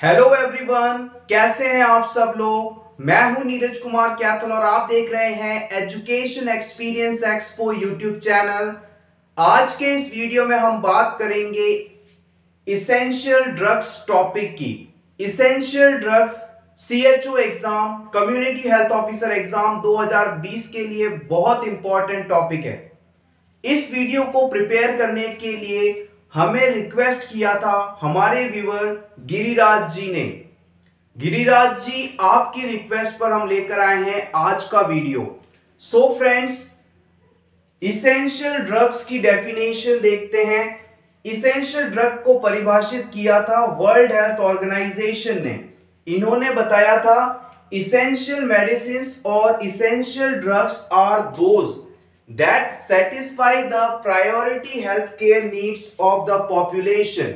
Hello everyone कैसे हैं आप सब लोग? मैं हूँ नीरज कुमार कैथल और आप देख रहे हैं education experience expo YouTube channel आज के इस वीडियो में हम बात करेंगे इसेंशियल ड्रग्स टॉपिक की। Essential drugs CHO exam community health officer exam 2020 के लिए बहुत इंपॉर्टेंट टॉपिक है। इस वीडियो को प्रिपेयर करने के लिए हमें रिक्वेस्ट किया था हमारे व्यूअर गिरिराज जी ने। गिरिराज जी, आपकी रिक्वेस्ट पर हम लेकर आए हैं आज का video so friends essential drugs की डेफिनेशन देखते हैं। इसेंशियल ड्रग को परिभाषित किया था वर्ल्ड हेल्थ ऑर्गेनाइजेशन ने। इन्होंने बताया था इसेंशियल मेडिसिन और essential drugs are those that satisfy the priority healthcare needs of the population.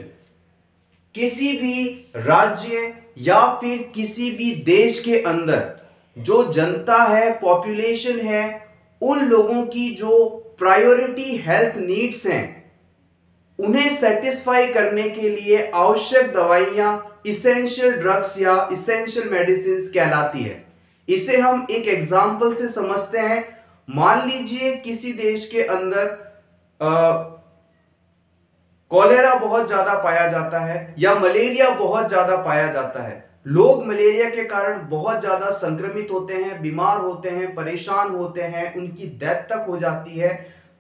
किसी भी राज्य या फिर किसी भी देश के अंदर जो जनता है पॉपुलेशन है, उन लोगों की जो प्रायोरिटी हेल्थ नीड्स हैं, उन्हें सेटिस्फाई करने के लिए आवश्यक दवाइयाँ इसेंशियल ड्रग्स या इसेंशियल मेडिसिन कहलाती है। इसे हम एक एग्ज़ाम्पल से समझते हैं मान लीजिए किसी देश के अंदर कॉलेरा बहुत ज़्यादा पाया जाता है या मलेरिया बहुत ज़्यादा पाया जाता है। लोग मलेरिया के कारण बहुत ज़्यादा संक्रमित होते हैं, बीमार होते हैं, परेशान होते हैं, उनकी डेथ तक हो जाती है।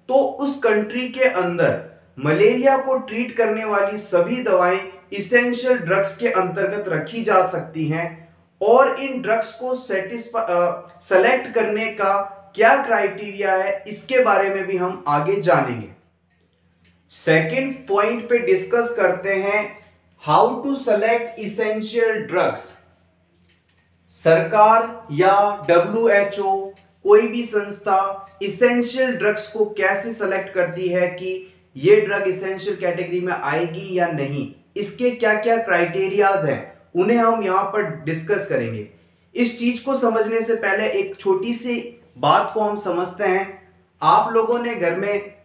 तो उस कंट्री के अंदर मलेरिया को ट्रीट करने वाली सभी दवाएँ इसेंशियल ड्रग्स के अंतर्गत रखी जा सकती हैं और इन ड्रग्स को सेटिस्फा सेलेक्ट करने का क्या क्राइटेरिया है, इसके बारे में भी हम आगे जानेंगे। सेकंड पॉइंट पे डिस्कस करते हैं how to select essential drugs सरकार या डब्ल्यू कोई भी संस्था इसेंशियल ड्रग्स को कैसे सेलेक्ट करती है कि ये ड्रग इसेंशियल कैटेगरी में आएगी या नहीं, इसके क्या क्या क्राइटेरियाज हैं, उन्हें हम यहाँ पर डिस्कस करेंगे। इस चीज़ को समझने से पहले एक छोटी सी बात को हम समझते हैं। आप लोगों ने घर में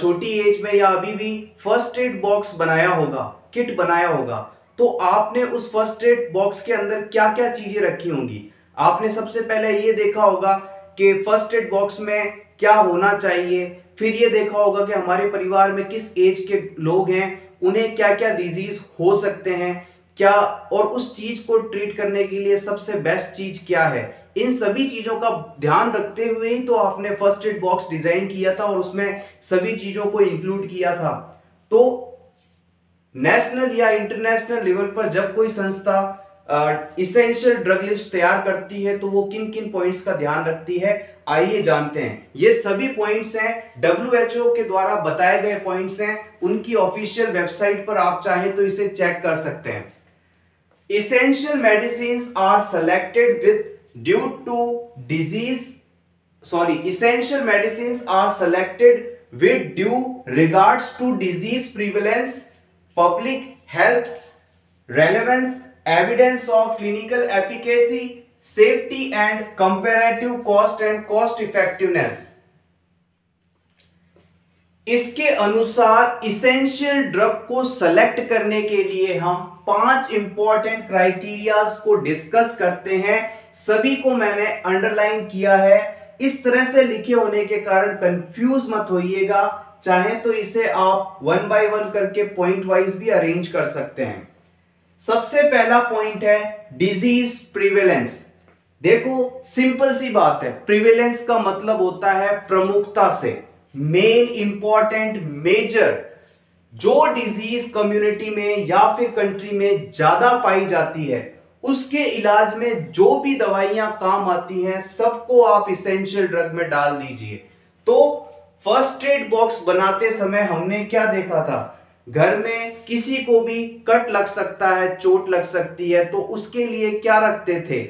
छोटी एज में या अभी भी फ़र्स्ट एड बॉक्स बनाया होगा किट बनाया होगा तो आपने उस फ़र्स्ट एड बॉक्स के अंदर क्या क्या चीज़ें रखी होंगी? आपने सबसे पहले ये देखा होगा कि फ़र्स्ट एड बॉक्स में क्या होना चाहिए, फिर ये देखा होगा कि हमारे परिवार में किस एज के लोग हैं, उन्हें क्या क्या डिज़ीज़ हो सकते हैं, क्या और उस चीज़ को ट्रीट करने के लिए सबसे बेस्ट चीज़ क्या है। इन सभी चीज़ों का ध्यान रखते हुए ही तो आपने फ़र्स्ट एड बॉक्स डिज़ाइन किया था और उसमें सभी चीज़ों को इंक्लूड किया था। तो नेशनल या इंटरनेशनल लेवल पर जब कोई संस्था इसेंशियल ड्रग लिस्ट तैयार करती है तो वो किन किन पॉइंट्स का ध्यान रखती है, आइए जानते हैं। ये सभी पॉइंट्स हैं डब्ल्यू के द्वारा बताए गए पॉइंट्स हैं, उनकी ऑफिशियल वेबसाइट पर आप चाहें तो इसे चेक कर सकते हैं। Essential medicine are selected with due to disease sorry essential medicine are selected with due regards to disease prevalence public health relevance evidence of clinical efficacy safety and comparative cost and cost effectiveness इसके अनुसार essential drug को select करने के लिए हम पाँच important criteria को discuss करते हैं। सभी को मैंने अंडरलाइन किया है। इस तरह से लिखे होने के कारण कंफ्यूज मत होइएगा। चाहे तो इसे आप वन बाय वन करके पॉइंट वाइज भी अरेंज कर सकते हैं। सबसे पहला पॉइंट है डिज़ीज़ प्रिवेलेंस देखो सिंपल सी बात है। प्रिवेलेंस का मतलब होता है प्रमुखता से। मेन इंपॉर्टेंट मेजर जो डिज़ीज़ कम्युनिटी में या फिर कंट्री में ज़्यादा पाई जाती है उसके इलाज में जो भी दवाइयाँ काम आती हैं, सबको आप इसेंशियल ड्रग में डाल दीजिए। तो फ़र्स्ट एड बॉक्स बनाते समय हमने क्या देखा था? घर में किसी को भी कट लग सकता है, चोट लग सकती है तो उसके लिए क्या रखते थे?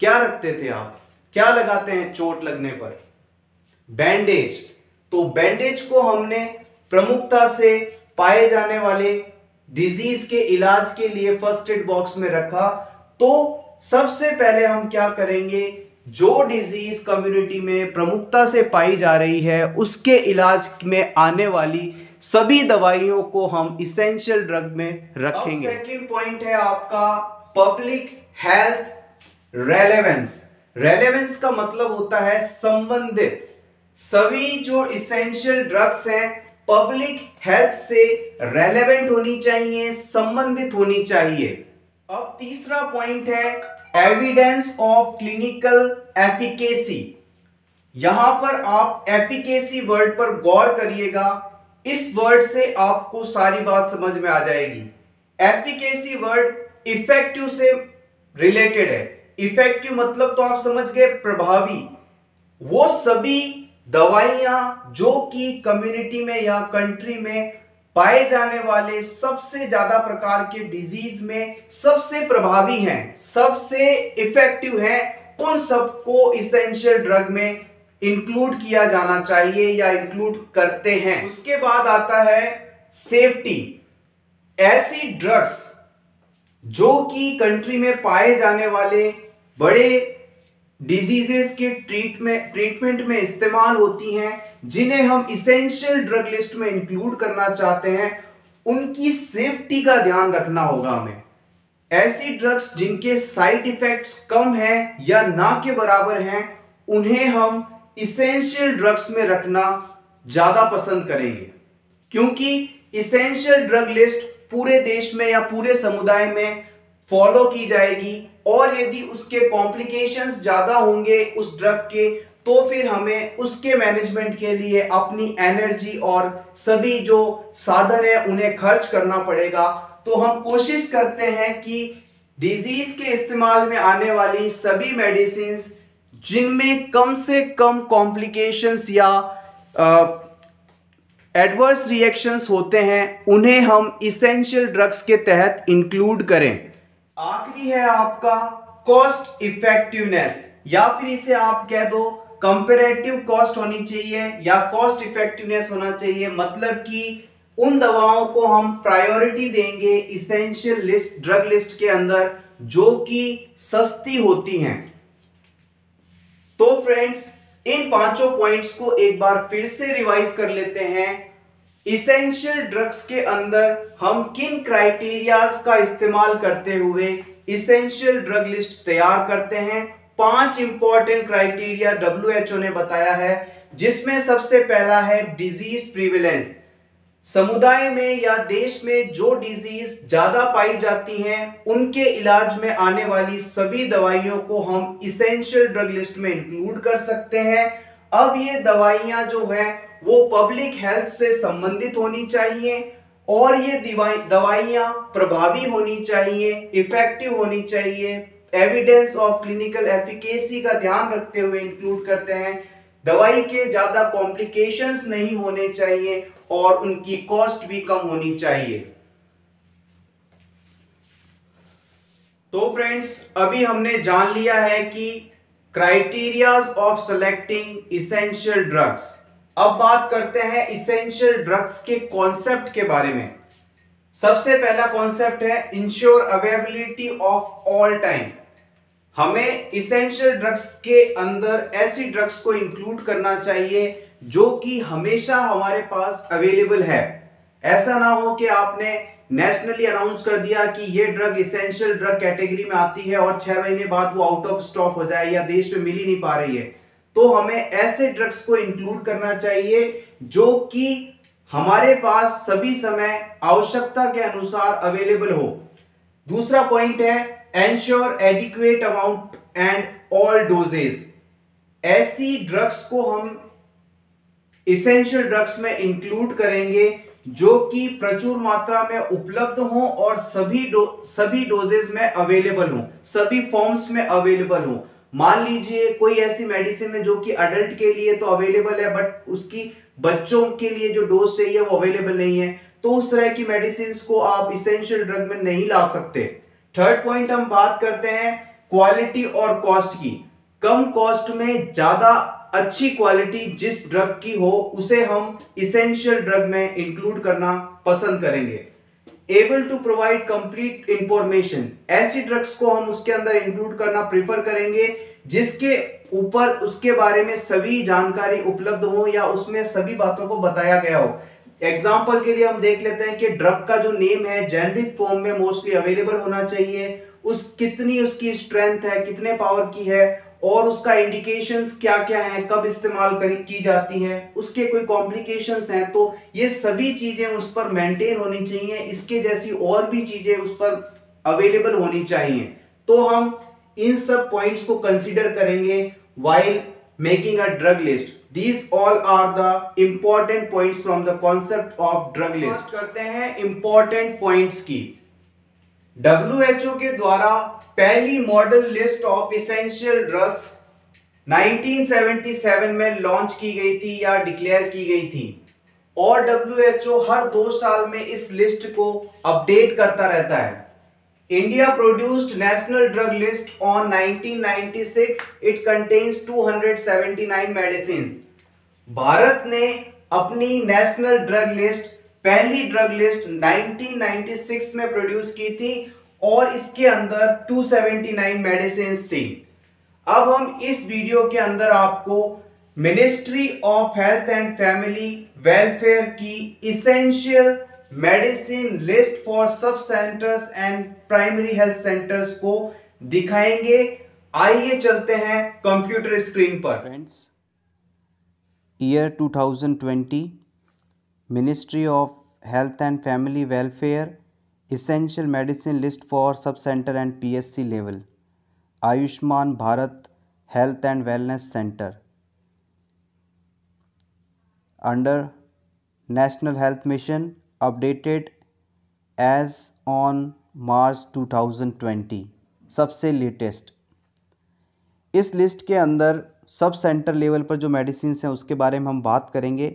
क्या रखते थे आप? क्या लगाते हैं चोट लगने पर? बैंडेज तो बैंडेज को हमने प्रमुखता से पाए जाने वाले डिज़ीज़ के इलाज के लिए फ़र्स्ट एड बॉक्स में रखा। तो सबसे पहले हम क्या करेंगे? जो डिज़ीज़ कम्युनिटी में प्रमुखता से पाई जा रही है, उसके इलाज में आने वाली सभी दवाइयों को हम इसेंशियल ड्रग में रखेंगे। सेकंड पॉइंट है आपका पब्लिक हेल्थ रेलेवेंस रेलेवेंस का मतलब होता है संबंधित। सभी जो इसेंशियल ड्रग्स हैं पब्लिक हेल्थ से रेलेवेंट होनी चाहिए, संबंधित होनी चाहिए। अब तीसरा पॉइंट है एविडेंस ऑफ़ क्लिनिकल एफिकेसी यहाँ पर आप एफिकेसी वर्ड पर गौर करिएगा, इस वर्ड से आपको सारी बात समझ में आ जाएगी। एफिकेसी वर्ड इफ़ेक्टिव से रिलेटेड है। इफ़ेक्टिव मतलब तो आप समझ गए, प्रभावी। वो सभी दवाइयाँ जो कि कम्युनिटी में या कंट्री में पाए जाने वाले सबसे ज़्यादा प्रकार के डिज़ीज़ में सबसे प्रभावी हैं, सबसे इफ़ेक्टिव हैं, उन सबको इसेंशियल ड्रग में इंक्लूड किया जाना चाहिए या इंक्लूड करते हैं। उसके बाद आता है सेफ्टी ऐसी ड्रग्स जो कि कंट्री में पाए जाने वाले बड़े डिजीजेस के ट्रीटमेंट ट्रीटमेंट में इस्तेमाल होती हैं, जिन्हें हम इसेंशियल ड्रग लिस्ट में इंक्लूड करना चाहते हैं, उनकी सेफ्टी का ध्यान रखना होगा हमें। ऐसी ड्रग्स जिनके साइड इफेक्ट्स कम हैं या ना के बराबर हैं, उन्हें हम इसेंशियल ड्रग्स में रखना ज़्यादा पसंद करेंगे। क्योंकि इसेंशियल ड्रग लिस्ट पूरे देश में या पूरे समुदाय में फॉलो की जाएगी और यदि उसके कॉम्प्लिकेशंस ज़्यादा होंगे उस ड्रग के तो फिर हमें उसके मैनेजमेंट के लिए अपनी एनर्जी और सभी जो साधन है उन्हें खर्च करना पड़ेगा। तो हम कोशिश करते हैं कि डिज़ीज़ के इस्तेमाल में आने वाली सभी मेडिसिन जिनमें कम से कम कॉम्प्लिकेशंस या एडवर्स रिएक्शंस होते हैं, उन्हें हम इसेंशियल ड्रग्स के तहत इंक्लूड करें। आखिरी है आपका कॉस्ट इफेक्टिवनेस या फिर इसे आप कह दो कंपेरेटिव कॉस्ट होनी चाहिए या कॉस्ट इफेक्टिवनेस होना चाहिए। मतलब कि उन दवाओं को हम प्रायोरिटी देंगे इसेंशियल लिस्ट ड्रग लिस्ट के अंदर, जो कि सस्ती होती हैं। तो फ्रेंड्स इन पाँचों पॉइंट्स को एक बार फिर से रिवाइज कर लेते हैं। इसेंशियल ड्रग्स के अंदर हम किन क्राइटेरियाज का इस्तेमाल करते हुए इसेंशियल ड्रग लिस्ट तैयार करते हैं? पाँच इंपॉर्टेंट क्राइटेरिया डब्ल्यू ने बताया है, जिसमें सबसे पहला है डिज़ीज़ प्रिविलेंस समुदाय में या देश में जो डिज़ीज़ ज़्यादा पाई जाती हैं, उनके इलाज में आने वाली सभी दवाइयों को हम इसेंशियल ड्रग लिस्ट में इंक्लूड कर सकते हैं। अब ये दवाइयाँ जो हैं वो पब्लिक हेल्थ से संबंधित होनी चाहिए और ये दवाइयाँ प्रभावी होनी चाहिए इफ़ेक्टिव होनी चाहिए। एविडेंस ऑफ़ क्लिनिकल एफिकेसी का ध्यान रखते हुए इंक्लूड करते हैं। दवाई के ज़्यादा कॉम्प्लिकेशंस नहीं होने चाहिए और उनकी कॉस्ट भी कम होनी चाहिए। तो फ्रेंड्स अभी हमने जान लिया है कि criterias of selecting essential drugs अब बात करते हैं इसेंशियल ड्रग्स के कॉन्सेप्ट के बारे में। सबसे पहला कॉन्सेप्ट है ensure availability of all time हमें इसेंशियल ड्रग्स के अंदर ऐसी ड्रग्स को इंक्लूड करना चाहिए जो कि हमेशा हमारे पास अवेलेबल है। ऐसा ना हो कि आपने नेशनली अनाउंस कर दिया कि ये ड्रग इसेंशियल ड्रग कैटेगरी में आती है और छह महीने बाद वो आउट ऑफ़ स्टॉक हो जाए या देश में मिल ही नहीं पा रही है। तो हमें ऐसे ड्रग्स को इंक्लूड करना चाहिए जो कि हमारे पास सभी समय आवश्यकता के अनुसार अवेलेबल हो। दूसरा पॉइंट है ensure adequate amount and all doses ऐसी ड्रग्स को हम इसेंशियल ड्रग्स में इंक्लूड करेंगे जो कि प्रचुर मात्रा में उपलब्ध हो और सभी डो सभी डोजेज में अवेलेबल हो, सभी फॉर्म्स में अवेलेबल हो। मान लीजिए कोई ऐसी मेडिसिन है जो कि अडल्ट के लिए तो अवेलेबल है बट उसकी बच्चों के लिए जो डोज चाहिए वो अवेलेबल नहीं है। तो उस तरह की मेडिसिन को आप इसेंशियल ड्रग में नहीं ला सकते। थर्ड पॉइंट हम बात करते हैं क्वालिटी और कॉस्ट की। कम कॉस्ट में ज़्यादा अच्छी क्वालिटी जिस ड्रग की हो, उसे हम इसेंशियल ड्रग में इंक्लूड करना पसंद करेंगे। Able to provide complete information ऐसी ड्रग्स को हम उसके अंदर इंक्लूड करना प्रीफर करेंगे, जिसके ऊपर उसके बारे में सभी जानकारी उपलब्ध हो या उसमें सभी बातों को बताया गया हो। एग्ज़ाम्पल के लिए हम देख लेते हैं कि ड्रग का जो नेम है जेनरिक फॉर्म में मोस्टली अवेलेबल होना चाहिए। उस कितनी उसकी स्ट्रेंथ है, कितने पावर की है और उसका इंडिकेशंस क्या क्या है कब इस्तेमाल की जाती हैं उसके कोई कॉम्प्लिकेशंस हैं तो ये सभी चीज़ें उस पर मेंटेन होनी चाहिए। इसके जैसी और भी चीज़ें उस पर अवेलेबल होनी चाहिए। तो हम इन सब पॉइंट्स को कंसीडर करेंगे while making a drug list these all are the important points from the concept of drug list करते हैं इंपॉर्टेंट पॉइंट्स की। डब्ल्यू एच ओ के द्वारा पहली model list of essential drugs 1977 में लॉन्च की गई थी या डिक्लेयर की गई थी। और डब्ल्यू एच ओ हर दो साल में इस लिस्ट को अपडेट करता रहता है। India produced national drug list on 1996 it contains 279 medicine Bharat ने अपनी नेशनल ड्रग लिस्ट पहली ड्रग लिस्ट 1996 में प्रोड्यूस की थी और इसके अंदर 279 मेडिसिन थी। अब हम इस वीडियो के अंदर आपको ministry of health and family welfare की essential medicine list for sub centres and primary health centres को दिखाएँगे। आइए चलते हैं कंप्यूटर स्क्रीन पर। Friends year 2020 Ministry of Health and Family Welfare Essential Medicine List for Sub-Center and PSC level Ayushman Bharat Health and Wellness Center under National Health Mission updated as on March 2020 सबसे latest इस list के अंदर sub centre level पर जो medicine हैं उसके बारे में हम बात करेंगे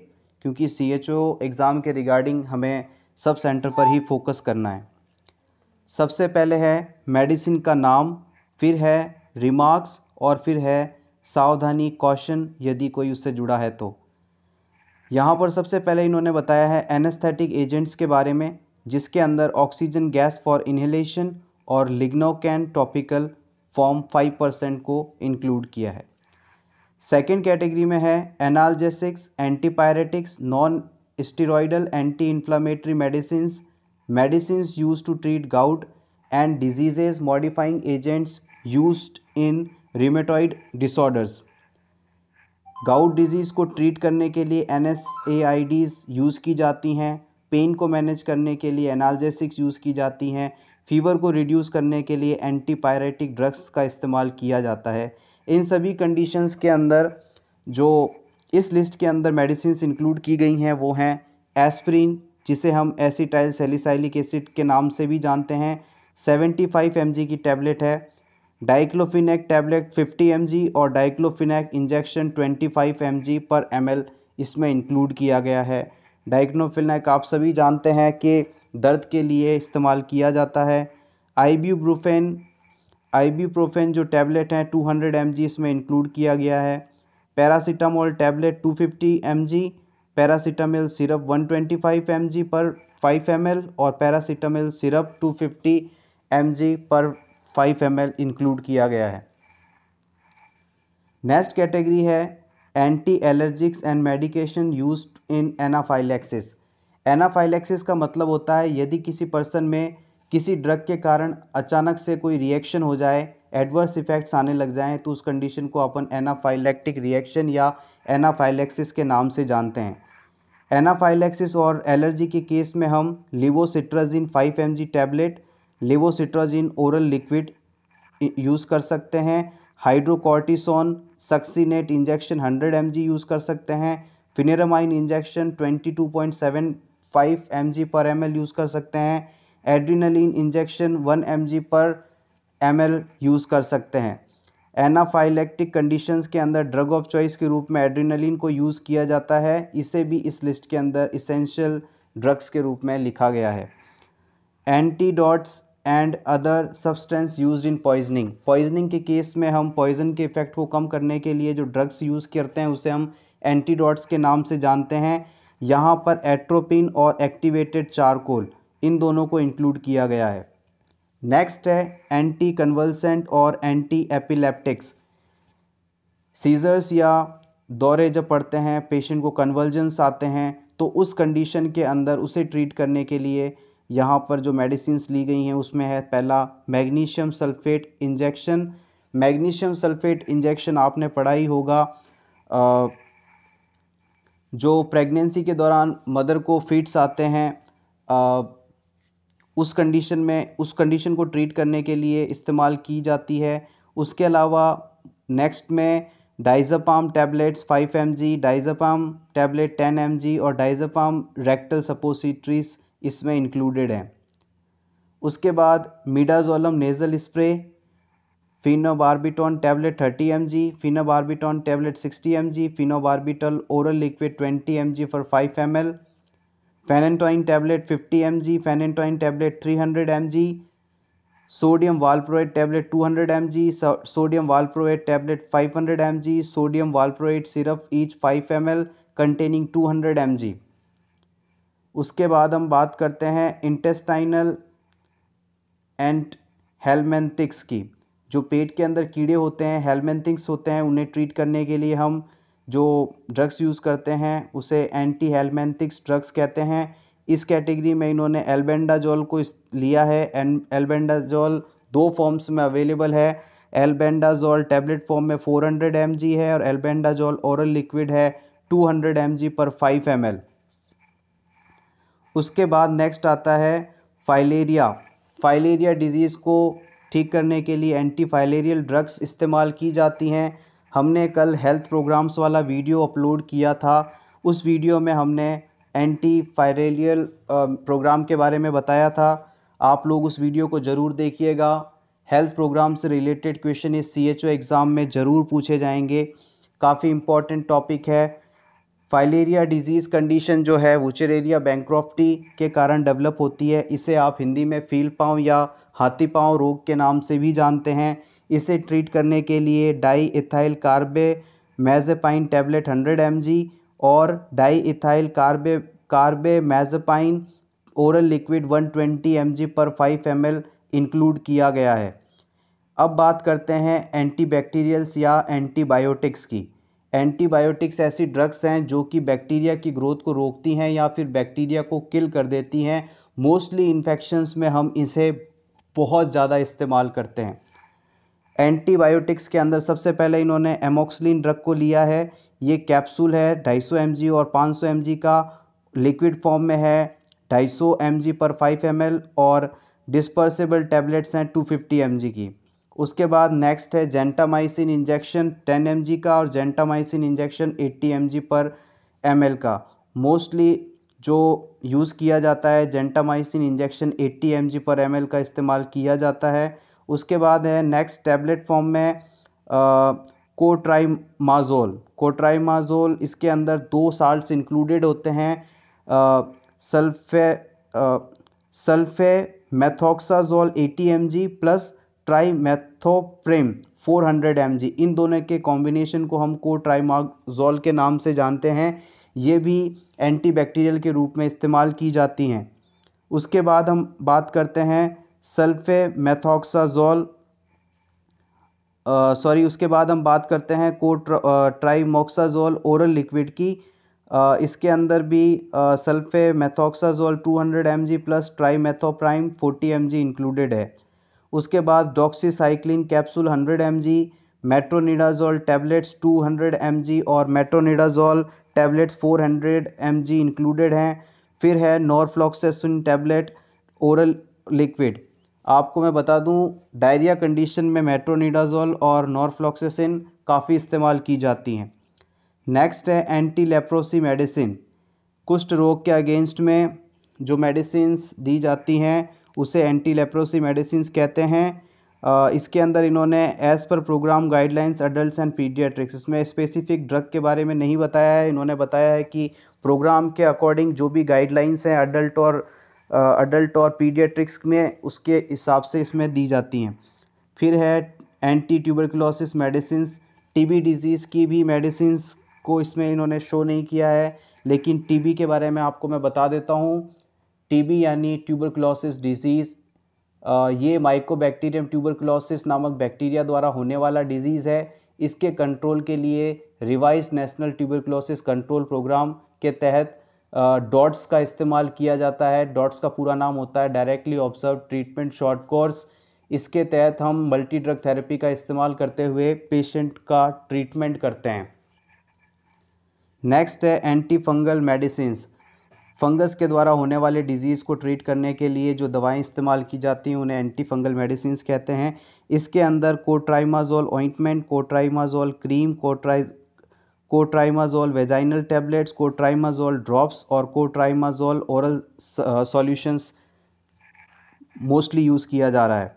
क्योंकि सी एच ओ एग्ज़ाम के रिगार्डिंग हमें सब सेंटर पर ही फोकस करना है। सबसे पहले है मेडिसिन का नाम, फिर है रिमार्क्स और फिर है सावधानी कॉशन यदि कोई उससे जुड़ा है तो। यहाँ पर सबसे पहले इन्होंने बताया है एनेस्थेटिक एजेंट्स के बारे में, जिसके अंदर ऑक्सीजन गैस फॉर इन्हेलेशन और lignocaine topical form five percent को इंक्लूड किया है। सेकेंड कैटेगरी में है analgesics, antipyretics non steroidal anti inflammatory medicine medicine use to treat gout and diseases modifying agents use in rheumatoid disorders gout disease को treat करने के लिए N S A I Ds use की जाती हैं। Pen को मैनेज करने के लिए एनाल्जेसिक्स यूज़ की जाती हैं। फीवर को रिड्यूस करने के लिए एंटीपायरेटिक ड्रग्स का इस्तेमाल किया जाता है। इन सभी कंडीशंस के अंदर जो इस लिस्ट के अंदर मेडिसिन इंक्लूड की गई हैं, वो हैं एस्प्रिन जिसे हम एसिटाइल सेलिसाइलिक एसिड के नाम से भी जानते हैं। 75 फाइव की टैबलेट है। डाइक्लोफिनेक टैबलेट 50 एम और diclofenac injection 25 five per ML इसमें इंक्लूड किया गया है। डाइक्लोफिनेक आप सभी जानते हैं कि दर्द के लिए इस्तेमाल किया जाता है। आईब्यूब्रूफेन आईबीप्रोफेन जो टैबलेट हैं 200 हंड्रेड इसमें इंक्लूड किया गया है। Paracetamol tablet 250 fifty paracetamol syrup 125 twenty per 5 M और पैरासीटामोल सिरप 250 फिफ्टी पर 5 एम इंक्लूड किया गया है। नेक्स्ट कैटेगरी है anti allergics and medication use in anaphylaxis anaphylaxis का मतलब होता है यदि किसी पर्सन में किसी ड्रग के कारण अचानक से कोई रिएक्शन हो जाए एडवर्स इफ़ेक्ट्स आने लग जाएँ तो उस कंडीशन को अपन एनाफाइलेक्टिक रिएक्शन या एनाफाइलेक्सिस के नाम से जानते हैं। एनाफाइलेक्सिस और एलर्जी के केस में हम levocetirizine 5 M tablet levocetirizine oral liquid use कर सकते हैं। Hydrocortisone succinate injection 100 M use कर सकते हैं। Pheniramine injection 22.75 M per M use कर सकते हैं। Adrenaline injection one MG per ML use कर सकते हैं। एनाफाइलेक्टिक कंडीशंस के अंदर ड्रग ऑफ़ चॉइस के रूप में एड्रीनलिन को यूज़ किया जाता है। इसे भी इस लिस्ट के अंदर इसेंशियल ड्रग्स के रूप में लिखा गया है। Antidotes and other substance used in poisoning poisoning के केस में हम पॉइजन के इफ़ेक्ट को कम करने के लिए जो ड्रग्स यूज़ करते हैं, उसे हम एंटीडॉट्स के नाम से जानते हैं। यहाँ पर एट्रोपिन और एक्टिवेटेड चारकोल इन दोनों को इंक्लूड किया गया है। नेक्स्ट है एंटी कन्वल्सेंट और एंटी एपिलेप्टिक्स सीजर्स या दौरे जब पड़ते हैं पेशेंट को कन्वर्जेंस आते हैं तो उस कंडीशन के अंदर उसे ट्रीट करने के लिए यहाँ पर जो मेडिसिन ली गई हैं, उसमें है पहला magnesium sulphate injection magnesium sulphate injection आपने पढ़ा ही होगा जो प्रेगनेंसी के दौरान मदर को फिट्स आते हैं उस कंडीशन में, उस कंडीशन को ट्रीट करने के लिए इस्तेमाल की जाती है। उसके अलावा नेक्स्ट में diazepam tablets five M G diazepam tablet ten M G और डाइज़ापाम रेक्टल सपोसिट्रीज इसमें इंक्लूडेड हैं। उसके बाद midazolam nasal spray phenobarbitone tablet thirty M G phenobarbitone tablet sixty M G phenobarbital oral liquid twenty M G for five M L phenytoin tablet fifty M G phenytoin tablet three hundred M G sodium valproate tablet two hundred M G sodium valproate tablet five hundred M G sodium valproate syrup each five M L containing two hundred M G उसके बाद हम बात करते हैं intestinal and helminthics की, जो पेट के अंदर कीड़े होते हैं हेलमेंथिक्स होते हैं, उन्हें ट्रीट करने के लिए हम जो ड्रग्स यूज़ करते हैं, उसे एंटी हेलमेंथिक्स ड्रग्स कहते हैं। इस कैटेगरी में इन्होंने एल्बेंडाजोल को लिया है एंड एल्बेंडाजोल दो फॉर्म्स में अवेलेबल है। एल्बेंडाजोल टैबलेट फॉर्म में 400 हंड्रेड है और एल्बेंडाजोल ओरल लिक्विड है 200 हंड्रेड पर 5 एम उसके बाद नेक्स्ट आता है फाइलेरिया फाइलेरिया डिज़ीज़ को ठीक करने के लिए एंटी फाइलेरियल ड्रग्स इस्तेमाल की जाती हैं। हमने कल हेल्थ प्रोग्राम्स वाला वीडियो अपलोड किया था। उस वीडियो में हमने एंटी फाइलेरियल प्रोग्राम के बारे में बताया था। आप लोग उस वीडियो को ज़रूर देखिएगा। हेल्थ प्रोग्राम से रिलेटेड क्वेश्चन इस सी एच ओ एग्ज़ाम में ज़रूर पूछे जाएँगे। काफ़ी इंपॉर्टेंट टॉपिक है। फाइलेरिया डिज़ीज़ कंडीशन जो है वुचरेरिया बैंक्रॉफ्टी के कारण डेवलप होती है। इसे आप हिंदी में फील पाँव या हाथी पाँव रोग के नाम से भी जानते हैं। इसे ट्रीट करने के लिए di ethyl carbamazepine tablet hundred M और di ethyl carba carbamazepine oral liquid one twenty M per five M include किया गया है। अब बात करते हैं एंटीबैक्टीरियल्स या एंटीबायोटिक्स की। एंटीबायोटिक्स ऐसी ड्रग्स हैं जो कि बैक्टीरिया की ग्रोथ को रोकती हैं या फिर बैक्टीरिया को किल कर देती हैं। मोस्टली इन्फेक्शंस में हम इसे बहुत ज़्यादा इस्तेमाल करते हैं। एंटीबायोटिक्स के अंदर सबसे पहले इन्होंने एमोक्सलिन ड्रग को लिया है। ये कैप्सूल है 250 सौ और 500 सौ का लिक्विड फॉर्म में है। 250 सौ पर 5 एम और डिस्पर्सेबल टैबलेट्स हैं 250 फिफ्टी की। उसके बाद नेक्स्ट है जेंटामाइसिन इंजेक्शन 10 एम का और gentamicin injection 80 M per M का। मोस्टली जो यूज़ किया जाता है gentamicin injection 80 M per M का इस्तेमाल किया जाता है। उसके बाद है नेक्स्ट टैबलेट फॉर्म में कोट्राइमाजोल। कोट्राइमाजोल इसके अंदर दो साल्ट्स इंक्लूडेड होते हैं sulfa sulfamethoxazole 80 M plus trimethoprim 400 hundred इन दोनों के कॉम्बिनेशन को हम कोट्राइमाजोल के नाम से जानते हैं। ये भी एंटीबैक्टीरियल के रूप में इस्तेमाल की जाती हैं। उसके बाद हम बात करते हैं सल्फे मैथोक्साजोल सॉरी उसके बाद हम बात करते हैं को ट्राईमोक्साजोल ओरल लिक्विड की। आ, इसके अंदर भी sulphamethoxazole 200 hundred plus trimethoprim 40 M included है। उसके बाद doxycycline capsule 100 M metronidazole tablets 200 hundred और मेट्रोनिडाजोल टैबलेट्स 400 हंड्रेड इंक्लूडेड हैं। फिर है नॉरफ्लॉक्सेसिन टैबलेट ओरल लिक्विड आपको मैं बता दूँ, डायरिया कंडीशन में मेट्रोनिडाजोल और नॉरफ्लॉक्सेसिन काफ़ी इस्तेमाल की जाती हैं। नेक्स्ट है एंटी लेप्रोसी मेडिसिन। कुष्ठ रोग के अगेंस्ट में जो मेडिसिन दी जाती हैं, उसे एंटी लेप्रोसी मेडिसिन कहते हैं। इसके अंदर इन्होंने as per programme guidelines adult and paediatrics इसमें स्पेसिफिक ड्रग के बारे में नहीं बताया है। इन्होंने बताया है कि प्रोग्राम के अकॉर्डिंग जो भी गाइडलाइंस हैं अडल्ट और अडल्ट और पीडियाट्रिक्स में उसके हिसाब से इसमें दी जाती हैं। फिर है anti tuberculosis medicine TB disease की भी मेडिसिन को इसमें इन्होंने शो नहीं किया है, लेकिन टीबी के बारे में आपको मैं बता देता हूँ। टीबी यानी ट्यूबरकुलोसिस डिज़ीज़ ये माइकोबैक्टीरियम ट्यूबरकुलोसिस नामक बैक्टीरिया द्वारा होने वाला डिज़ीज़ है। इसके कंट्रोल के लिए revised national tuberculosis control programme के तहत डॉट्स का इस्तेमाल किया जाता है। डॉट्स का पूरा नाम होता है directly observe treatment short course. इसके तहत हम मल्टी ड्रग थेरेपी का इस्तेमाल करते हुए पेशेंट का ट्रीटमेंट करते हैं। नेक्स्ट है एंटी फंगल मेडिसिन फंगस के द्वारा होने वाले डिज़ीज़ को ट्रीट करने के लिए जो दवाएँ इस्तेमाल की जाती हैं, उन्हें एंटी फंगल मेडिसिन कहते हैं। इसके अंदर clotrimazole ointment, clotrimazole cream, clotri clotrimazole vaginal tablets, clotrimazole drops और clotrimazole oral solutions mostly use किया जा रहा है।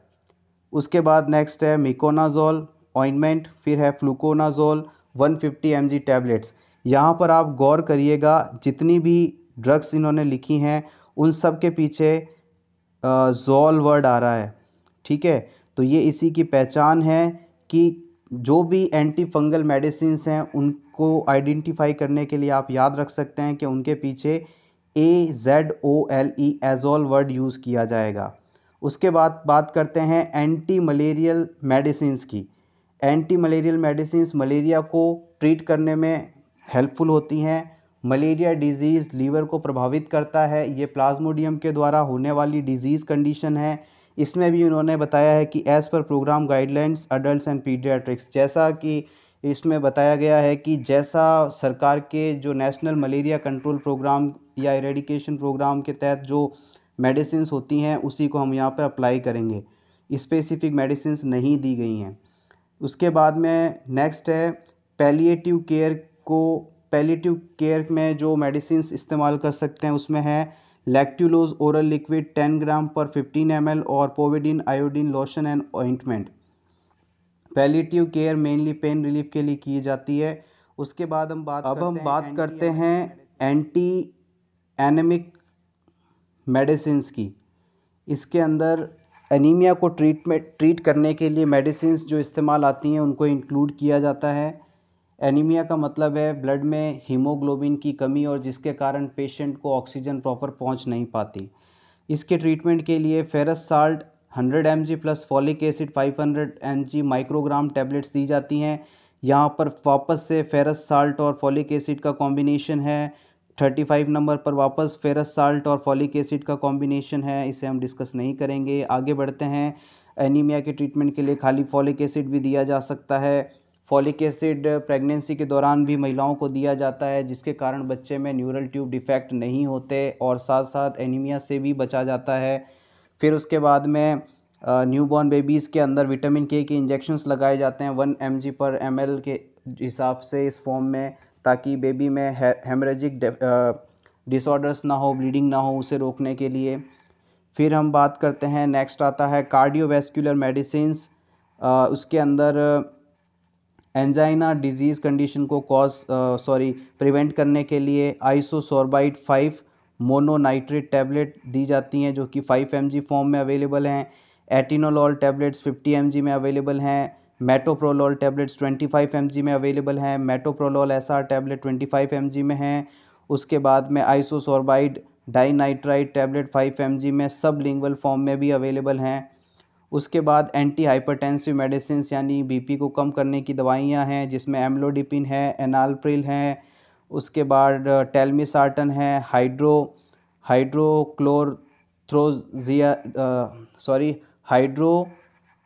उसके बाद नेक्स्ट है मिकोनाजोल ऑइंटमेंट फिर है फ्लूकोनाजोल 150 फिफ्टी टैबलेट्स। यहाँ पर आप गौर करिएगा, जितनी भी ड्रग्स इन्होंने लिखी हैं, उन सब के पीछे जोल वर्ड आ रहा है, ठीक है? तो ये इसी की पहचान है कि जो भी एंटी फंगल मेडिसिन हैं, उनको आइडेंटिफाई करने के लिए आप याद रख सकते हैं कि उनके पीछे A Z O L E azole word use किया जाएगा। उसके बाद बात करते हैं एंटी मलेरियल मेडिसिन की। एंटी मलेरियल मेडिसिन मलेरिया को ट्रीट करने में हेल्पफुल होती हैं। मलेरिया डिज़ीज़ लीवर को प्रभावित करता है। ये प्लाज्मोडियम के द्वारा होने वाली डिज़ीज़ कंडीशन है। इसमें भी उन्होंने बताया है कि as per programme guidelines adult and paediatrics जैसा कि इसमें बताया गया है कि जैसा सरकार के जो नेशनल मलेरिया कंट्रोल प्रोग्राम या इरेडिकेशन प्रोग्राम के तहत जो मेडिसिन होती हैं, उसी को हम यहाँ पर अप्लाई करेंगे। स्पेसिफिक मेडिसिन नहीं दी गई हैं। उसके बाद में नेक्स्ट है पैलिएटिव केयर को पैलिएटिव केयर में जो मेडिसिन इस्तेमाल कर सकते हैं, उसमें है lactulose oral liquid ten gram per fifteen M और povidone iodine lotion and ointment palliative care mainly pain relief के लिए की जाती है। उसके बाद हम बात अब हम बात करते हैं एंटी एनेमिक मेडिसिन की। इसके अंदर एनीमिया को ट्रीटमेंट ट्रीट करने के लिए मेडिसिन जो इस्तेमाल आती हैं उनको इंक्लूड किया जाता है। एनीमिया का मतलब है ब्लड में हीमोग्लोबिन की कमी और जिसके कारण पेशेंट को ऑक्सीजन प्रॉपर पहुँच नहीं पाती। इसके ट्रीटमेंट के लिए ferrous salt 100 M plus folic acid 500 hundred microgram tablets दी जाती हैं। यहाँ पर वापस से फेरस साल्ट और फॉलिक एसिड का कॉम्बिनेशन है। थर्टी फाइव नंबर पर वापस फेरस साल्ट और फॉलिक एसिड का कॉम्बिनेशन है, इसे हम डिस्कस नहीं करेंगे। आगे बढ़ते हैं। एनीमिया के ट्रीटमेंट के लिए खाली फॉलिक एसिड भी दिया जा सकता है। फॉलिक एसिड प्रेगनेंसी के दौरान भी महिलाओं को दिया जाता है, जिसके कारण बच्चे में न्यूरल ट्यूब डिफेक्ट नहीं होते और साथ साथ एनीमिया से भी बचा जाता है। फिर उसके बाद में न्यू बॉर्न बेबीज़ के अंदर विटामिन के के इंजेक्शन्स लगाए जाते हैं वन एमजी पर एमएल के हिसाब से इस फॉर्म में, ताकि बेबी में हेमरेजिक डिसऑर्डर्स ना हो ब्लीडिंग ना हो उसे रोकने के लिए। फिर हम बात करते हैं नेक्स्ट आता है कार्डियोवैस्कुलर मेडिसिन उसके अंदर एंजाइना डिज़ीज़ कंडीशन को कॉज सॉरी प्रिवेंट करने के लिए आइसोसोरबाइट फाइव मोनोनाइट्रेट टैबलेट दी जाती हैं, जो कि फाइव एम फॉर्म में अवेलेबल हैं। एटिनोलॉल टैबलेट्स फिफ्टी एम में अवेलेबल हैं। मेटोप्रोलोल टैबलेट्स 25 एम में अवेलेबल हैं। Metoprolol S R tablet 25 M में हैं। उसके बाद में isosorbide dinitrate tablet five M में सब लिंगवल फॉर्म में भी अवेलेबल हैं। उसके बाद एंटी हाइपरटेंसिव मेडिसिन यानी बीपी को कम करने की दवाइयाँ हैं, जिसमें एम्लोडिपिन है एनालप्रिल हैं, उसके बाद टेलमिसार्टन है हाइड्रो हाइड्रोक्लोरथ्रोजिया सॉरी हाइड्रो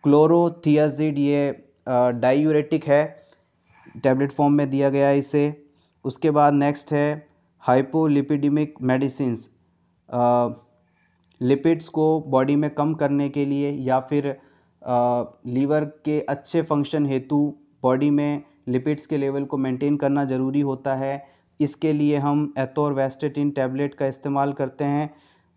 क्लोरोथियाजिड ये डायूरेटिक है टैबलेट फॉर्म में दिया गया है इसे। उसके बाद नेक्स्ट है हाइपोलिपिडमिक मेडिसिन लिपिड्स को बॉडी में कम करने के लिए या फिर लीवर के अच्छे फ़ंक्शन हेतु बॉडी में लिपिड्स के लेवल को मेंटेन करना ज़रूरी होता है। इसके लिए हम एथोरवेस्टेटिन टैबलेट का इस्तेमाल करते हैं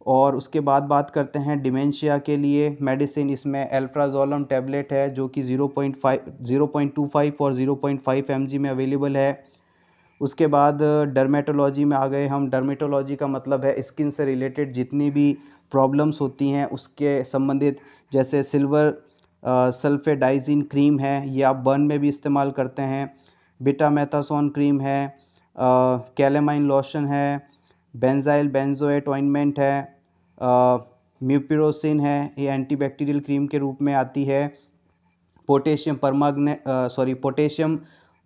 और उसके बाद बात करते हैं डिमेंशिया के लिए। मेडिसिन इसमें एल्प्राजोलम टैबलेट है जो कि zero point five, zero point two five और ज़ीरो पॉइंट फाइव एम में अवेलेबल है। उसके बाद डर्मेटोलॉजी में आ गए हम। डर्मेटोलॉजी का मतलब है स्किन से रिलेटेड जितनी भी प्रॉब्लम्स होती हैं, उसके संबंधित जैसे सिल्वर सल्फेडाइजिन क्रीम है, ये आप बर्न में भी इस्तेमाल करते हैं। बिटामेथासोन क्रीम है कैलेमाइन लोशन है बेंजाइल बेंजोएट ऑइनमेंट है म्यूपिरोसिन है, ये एंटीबैक्टीरियल क्रीम के रूप में आती है। Potassium permanga sorry potassium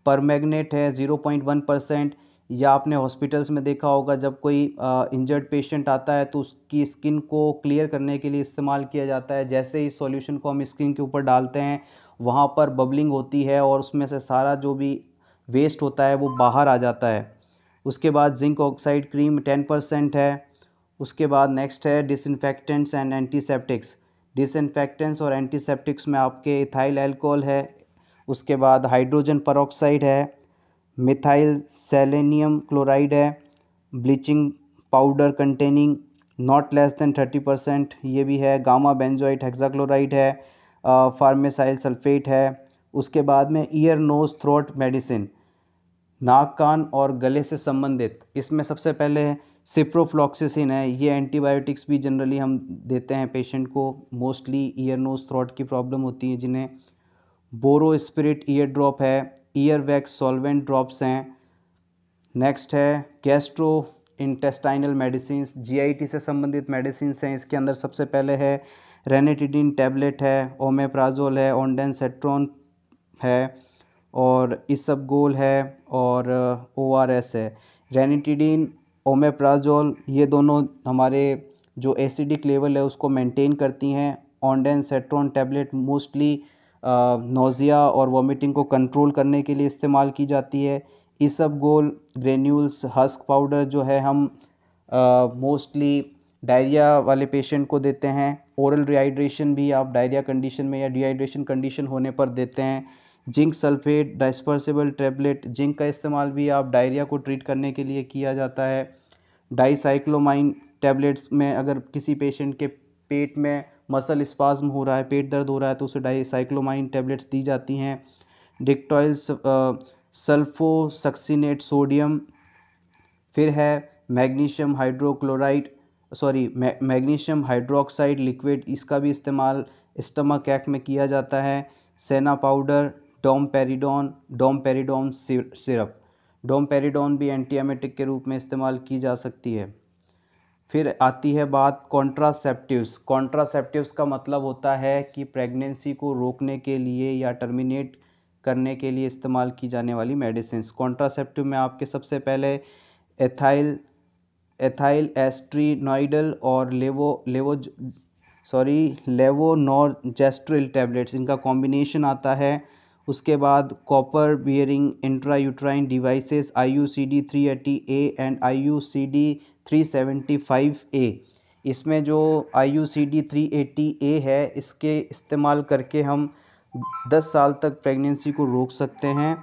permanganate है ज़ीरो पॉइंट वन परसेंट या आपने हॉस्पिटल्स में देखा होगा, जब कोई इंजर्ड पेशेंट आता है तो उसकी स्किन को क्लियर करने के लिए इस्तेमाल किया जाता है। जैसे ही सॉल्यूशन को हम स्किन के ऊपर डालते हैं, वहाँ पर बबलिंग होती है और उसमें से सारा जो भी वेस्ट होता है, वो बाहर आ जाता है। उसके बाद zinc oxide cream ten percent है। उसके बाद नेक्स्ट है डिसइनफेक्टेंट्स एंड एंटीसेप्टिक्स डिसइनफेक्टेंट्स और एंटीसेप्टिक्स में आपके इथाइल एल्कोहल है उसके बाद हाइड्रोजन परऑक्साइड है मिथाइल सेलेनियम क्लोराइड है bleaching powder containing not less than thirty percent ये भी है गामा बेंजोइट हेक्साक्लोराइड है फार्मेसाइल सल्फेट है, उसके बाद में ईयर नोज़ थ्रोट मेडिसिन नाक, कान और गले से संबंधित। इसमें सबसे पहले सिप्रोफ्लॉक्सिसिन है, ये एंटीबायोटिक्स भी जनरली हम देते हैं पेशेंट को मोस्टली ईयर नोज़ थ्रोट की प्रॉब्लम होती है जिन्हें बोरो स्पिरिट ईयर ड्रॉप है, ईयर वैक्स सॉल्वेंट ड्रॉप्स हैं। नेक्स्ट है, गैस्ट्रो इंटेस्टाइनल मेडिसिन जीआईटी से संबंधित मेडिसिन हैं। इसके अंदर सबसे पहले है, रेनेटिडिन टैबलेट है, ओमेप्राजोल है ओंडेन सेट्रॉन है, और इसबगोल है, और ओ आर एस है। रेनिटिडिन, ओमेप्राजोल, ये दोनों हमारे जो एसिडिक लेवल है, उसको मेंटेन करती हैं। Ondansetron tablet mostly nausea और वॉमिटिंग को कंट्रोल करने के लिए इस्तेमाल की जाती है। इस सब गोल ग्रेन्यूल्स, हस्क पाउडर जो है हम मोस्टली डायरिया वाले पेशेंट को देते हैं। ओरल रिहाइड्रेशन भी आप डायरिया कंडीशन में या डिहाइड्रेशन कंडीशन होने पर देते हैं। Zinc sulphate dispersible tablet, zinc का इस्तेमाल भी आप डायरिया को ट्रीट करने के लिए किया जाता है। डाईसाइक्लोमाइन टैबलेट्स में अगर किसी पेशेंट के पेट में मसल स्पाज्म हो रहा है, पेट दर्द हो रहा है तो उसे डाईसाइक्लोमाइन टैबलेट्स दी जाती हैं। डिक्टॉइल्स सल्फोसक्सीनेट सोडियम फिर है magnesium hydrochloride sorry magnesium hydroxide liquid इसका भी इस्तेमाल स्टमक एक्ट में किया जाता है। Senna powder domperidone domperidone syrup domperidone भी एंटीएमेटिक के रूप में इस्तेमाल की जा सकती है। फिर आती है बात कॉन्ट्रासेप्टिव्स कॉन्ट्रासेप्टिव्स का मतलब होता है कि प्रेगनेंसी को रोकने के लिए या टर्मिनेट करने के लिए इस्तेमाल की जाने वाली मेडिसिन कॉन्ट्रासेप्टिव में आपके सबसे पहले एथाइल एथाइल एस्ट्रीनोइडल और लेवो लेवो सॉरी लेवो लेवोनोरजेस्ट्रिल टैबलेट्स इनका कॉम्बिनेशन आता है। उसके बाद copper bearing intra uterine devices I U C D three eighty A and I U C D three seventy five A. इसमें जो I U C D three eighty A है, इसके इस्तेमाल करके हम दस साल तक प्रेगनेंसी को रोक सकते हैं।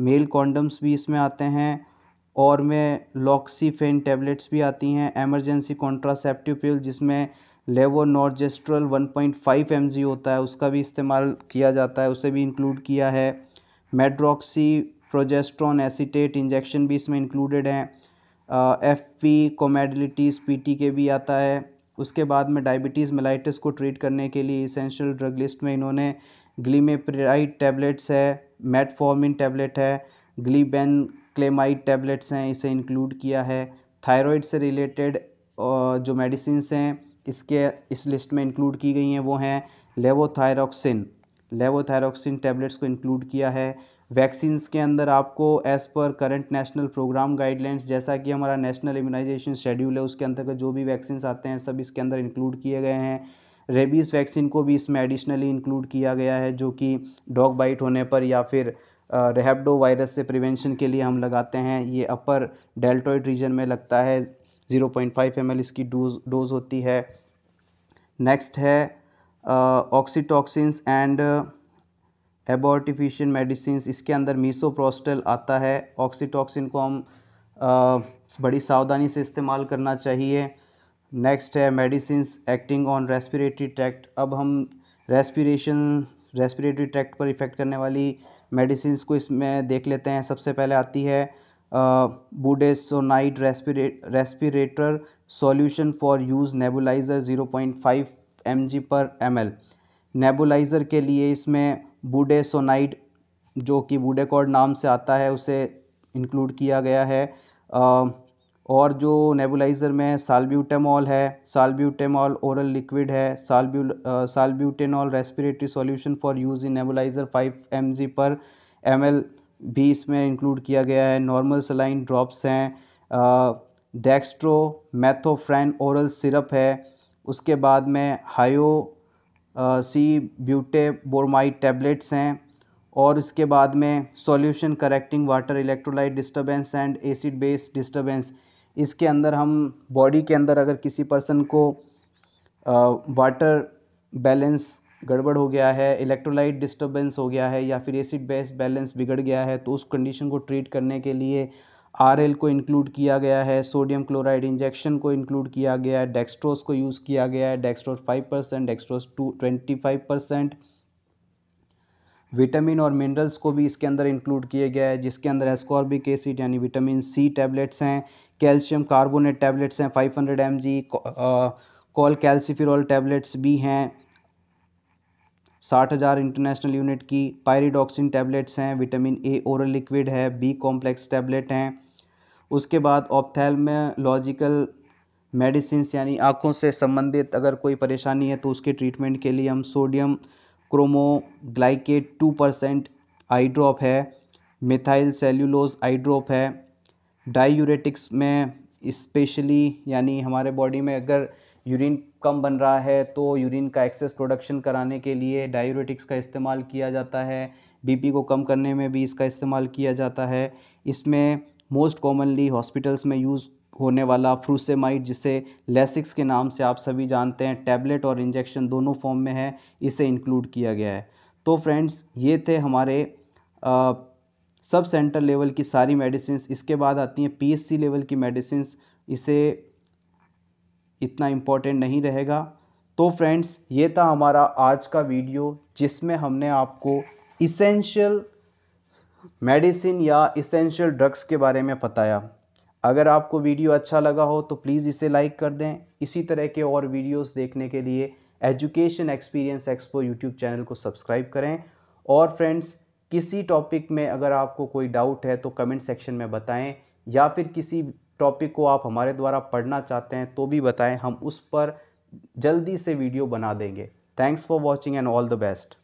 मेल कॉन्डम्स भी इसमें आते हैं और में लॉक्सीफेन टैबलेट्स भी आती हैं, एमरजेंसी कॉन्ट्रासेप्टिव पिल जिसमें लेवोनॉर्जेस्ट्रल 1.5 एम होता है, उसका भी इस्तेमाल किया जाता है, उसे भी इंक्लूड किया है। मेड्रोक्सी प्रोजेस्ट्रॉन एसीटेट इंजेक्शन भी इसमें इंक्लूडेड हैं। F P commodities P T के भी आता है। उसके बाद में डायबिटीज़ मेलाइटिस को ट्रीट करने के लिए इसेंशियल ड्रग लिस्ट में इन्होंने ग्लीमेप्राइड टैबलेट्स है मेटफॉर्मिन टैबलेट है ग्लीबेन क्लेमाइड टैबलेट्स हैं, इसे इंक्लूड किया है। थायराइड से रिलेटेड जो मेडिसिन हैं, इसके, इस लिस्ट में इंक्लूड की गई हैं, वो हैं लेवोथायरोक्सिन लेवोथायरोक्सिन टैबलेट्स को इंक्लूड किया है। वैक्सीन्स के अंदर आपको as per current national programme guidelines जैसा कि हमारा नेशनल इम्यूनाइजेशन शेड्यूल है, उसके अंतर्गत जो भी वैक्सीन आते हैं, सब इसके अंदर इंक्लूड किए गए हैं। रेबीज़ वैक्सीन को भी इसमें एडिशनली इंक्लूड किया गया है, जो कि डॉग बाइट होने पर या फिर रेहेब्डो वायरस से प्रिवेंशन के लिए हम लगाते हैं। ये अपर डेल्टोइड रीजन में लगता है ज़ीरो पॉइंट फाइव एम इसकी डोज डोज होती है। नेक्स्ट है ऑक्सीटॉक्सिन्स एंड एबॉर्टिफिशियन मेडिसिन इसके अंदर मीसोप्रोस्टल आता है ऑक्सीटॉक्सिन को हम आ, बड़ी सावधानी से इस्तेमाल करना चाहिए। नेक्स्ट है medicine acting on respiratory tract अब हम रेस्पिरेशन रेस्पिरेटरी ट्रैक्ट पर इफ़ेक्ट करने वाली मेडिसिन को इसमें देख लेते हैं। सबसे पहले आती है budesonide respirat respirator solution for use nebuliser 0.5 mg per M nebuliser के लिए इसमें बूडेसोनाइड जो कि बूडेकॉड नाम से आता है, उसे इंक्लूड किया गया है। और जो नेबुलाइज़र में सालब्यूटेमॉल है सालब्यूटेमॉल ओरल लिक्विड है salbu salbutamol respiratory solution for use in nebuliser 5 M per M भी इसमें इंक्लूड किया गया है। नॉर्मल सलाइन ड्रॉप्स हैं। डेक्स्ट्रो मैथोफ्रेन ओरल सिरप है। उसके बाद में हायो सी ब्यूटेबोरमाइड टैबलेट्स हैं और इसके बाद में solution correcting water electrolyte disturbance and acid base disturbance इसके अंदर हम बॉडी के अंदर अगर किसी पर्सन को वाटर बैलेंस गड़बड़ हो गया है इलेक्ट्रोलाइट डिस्टरबेंस हो गया है या फिर एसिड बेस बैलेंस बिगड़ गया है तो उस कंडीशन को ट्रीट करने के लिए आरएल को इंक्लूड किया गया है सोडियम क्लोराइड इंजेक्शन को इंक्लूड किया गया है डेक्स्ट्रोस को यूज़ किया गया है dextrose five percent dextrose to twenty five percent vitamin और मिनरल्स को भी इसके अंदर इंक्लूड किया गया है, जिसके अंदर एस्कॉर्बिक एसिड यानी विटामिन सी टैबलेट्स हैं कैल्शियम कार्बोनेट टैबलेट्स हैं five hundred M G cholecalciferol tablets भी हैं। साठ हज़ार इंटरनेशनल यूनिट की पायरिडॉक्सिन टैबलेट्स हैं विटामिन ए ओरल लिक्विड है बी कॉम्प्लेक्स टैबलेट हैं। उसके बाद ऑप्थेलमोलॉजिकल मेडिसिन यानी आँखों से संबंधित अगर कोई परेशानी है तो उसके ट्रीटमेंट के लिए हम sodium cromoglycate two percent eye drop है मिथाइल सेल्यूलोज आई ड्रॉप है डाईयूरेटिक्स में स्पेशली यानी हमारे बॉडी में अगर यूरिन कम बन रहा है तो यूरिन का एक्सेस प्रोडक्शन कराने के लिए डायूरेटिक्स का इस्तेमाल किया जाता है बीपी को कम करने में भी इसका इस्तेमाल किया जाता है। इसमें मोस्ट कॉमनली हॉस्पिटल्स में यूज़ होने वाला फ्रूसेमाइड जिसे लेसिक्स के नाम से आप सभी जानते हैं टैबलेट और इंजेक्शन दोनों फॉर्म में है इसे इंक्लूड किया गया है। तो फ्रेंड्स ये थे हमारे आ, सब सेंटर लेवल की सारी मेडिसिन इसके बाद आती हैं पीएससी लेवल की मेडिसिन इसे इतना इम्पोर्टेंट नहीं रहेगा। तो फ्रेंड्स ये था हमारा आज का वीडियो जिसमें हमने आपको इसेंशियल मेडिसिन या इसेंशियल ड्रग्स के बारे में बताया। अगर आपको वीडियो अच्छा लगा हो तो प्लीज़ इसे लाइक कर दें। इसी तरह के और वीडियोस देखने के लिए education experience expo YouTube channel को सब्सक्राइब करें। और फ्रेंड्स किसी टॉपिक में अगर आपको कोई डाउट है तो कमेंट सेक्शन में बताएँ। या फिर किसी टॉपिक को आप हमारे द्वारा पढ़ना चाहते हैं तो भी बताएँ। हम उस पर जल्दी से वीडियो बना देंगे। Thanks for watching and all the best